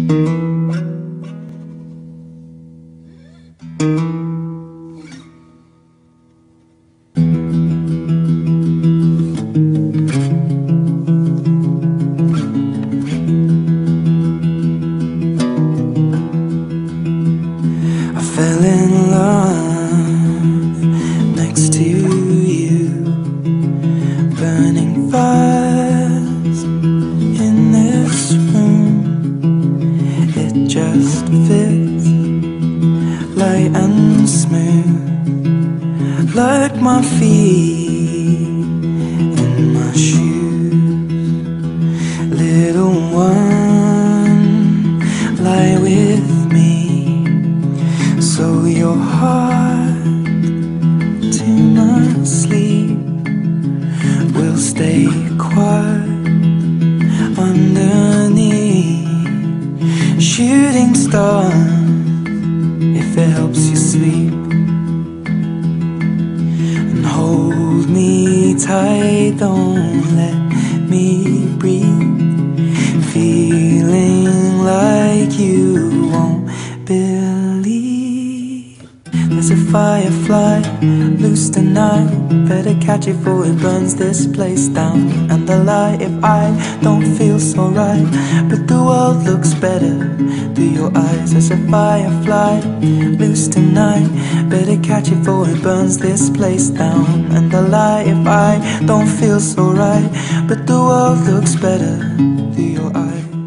I fell in love just fits light and smooth, like my feet in my shoes. Little one, lie with me, so your heart to my sleep will stay quiet underneath. Shooting star, if it helps you sleep. And hold me tight, don't let me breathe. There's a firefly loose tonight. Better catch it before it burns this place down. And the light if I don't feel so right. But the world looks better through your eyes. There's a firefly loose tonight. Better catch it before it burns this place down. And the light if I don't feel so right. But the world looks better through your eyes.